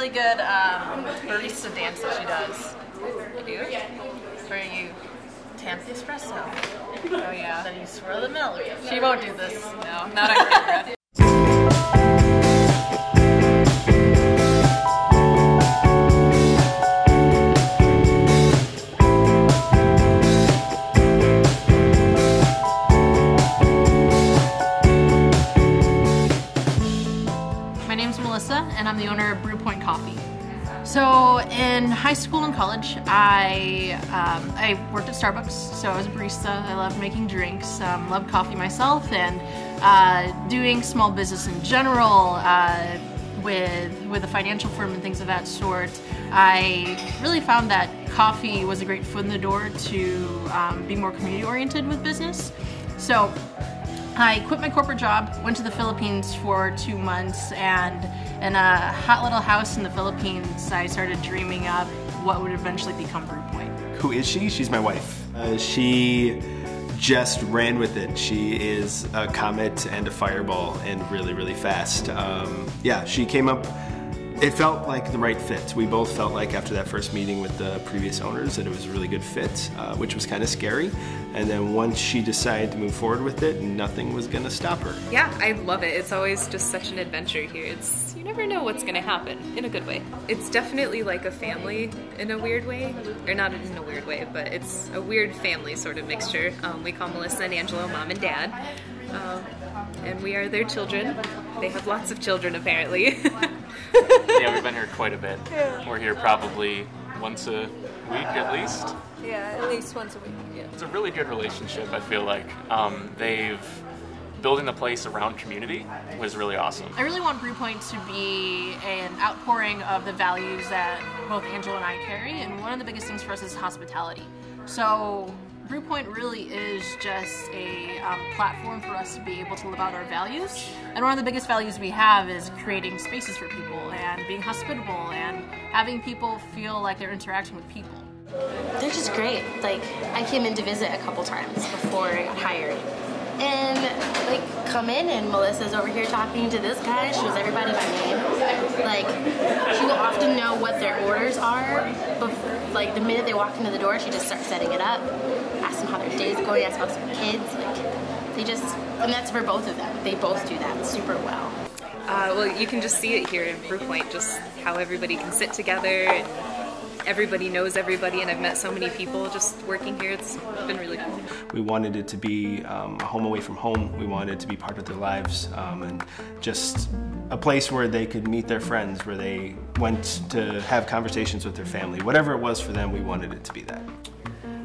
really good um, barista dance that she does. You? Where you tamp the espresso, Oh yeah. then you swirl the milk. She won't do this. No, not on camera. I'm the owner of Brewpoint Coffee. So in high school and college, I um, I worked at Starbucks. So I was a barista. I loved making drinks. Um, loved coffee myself, and uh, doing small business in general. Uh, with with a financial firm and things of that sort, I really found that coffee was a great foot in the door to um, be more community oriented with business. So I quit my corporate job, went to the Philippines for two months, and in a hot little house in the Philippines, I started dreaming up what would eventually become Brewpoint. Who is she? She's my wife. Uh, she just ran with it. She is a comet and a fireball and really, really fast. Um, yeah, she came up. It felt like the right fit. We both felt like after that first meeting with the previous owners that it was a really good fit, uh, which was kind of scary. And then once she decided to move forward with it, nothing was going to stop her. Yeah, I love it. It's always just such an adventure here. It's you never know what's gonna happen in a good way. It's definitely like a family in a weird way, or not in a weird way, but it's a weird family sort of mixture. Um, we call Melissa and Angelo mom and dad, um, and we are their children. They have lots of children apparently. yeah, we've been here quite a bit. We're here probably once a week at least. Yeah, at least once a week. Yeah. It's a really good relationship, I feel like. Um, they've building the place around community was really awesome. I really want Brewpoint to be an outpouring of the values that both Angela and I carry, and one of the biggest things for us is hospitality. So Brewpoint really is just a um, platform for us to be able to live out our values. And one of the biggest values we have is creating spaces for people and being hospitable and having people feel like they're interacting with people. They're just great. Like I came in to visit a couple times before I got hired. And like come in and Melissa's over here talking to this guy. She knows everybody by name. Like she will often know what their orders are. Bef- like the minute they walk into the door, she just starts setting it up. Ask them how their day's going. Ask about some kids. Like they just, and that's for both of them. They both do that super well. Uh, well, you can just see it here in Brewpoint, just how everybody can sit together. And everybody knows everybody, and I've met so many people just working here. It's been really cool. We wanted it to be um, a home away from home. We wanted it to be part of their lives um, and just a place where they could meet their friends, where they went to have conversations with their family. Whatever it was for them, we wanted it to be that.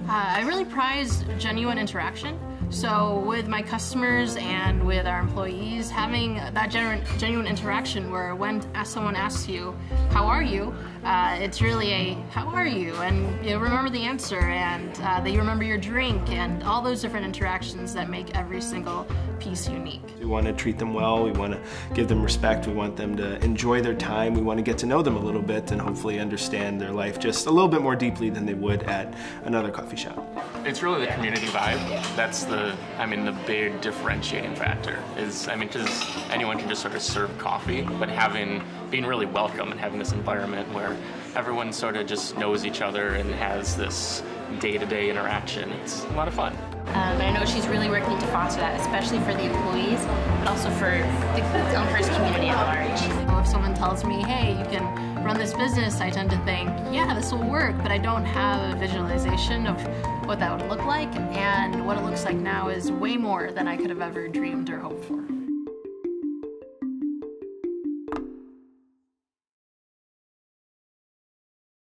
Uh, I really prize genuine interaction. So with my customers and with our employees, having that genuine, genuine interaction where when someone asks you, how are you? Uh, it's really a, how are you? And you remember the answer and uh, that you remember your drink and all those different interactions that make every single piece unique. We want to treat them well, we want to give them respect, we want them to enjoy their time, we want to get to know them a little bit and hopefully understand their life just a little bit more deeply than they would at another coffee shop. It's really the community vibe. That's the, I mean, the big differentiating factor is, I mean, because anyone can just sort of serve coffee, but having, being really welcome and having this environment where everyone sort of just knows each other and has this day-to-day interaction. It's a lot of fun. Um, and I know she's really working to foster that, especially for the employees, but also for the Elmhurst community at large. If someone tells me, hey, you can run this business, I tend to think, yeah, this will work, but I don't have a visualization of what that would look like, and what it looks like now is way more than I could have ever dreamed or hoped for.